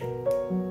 Amen.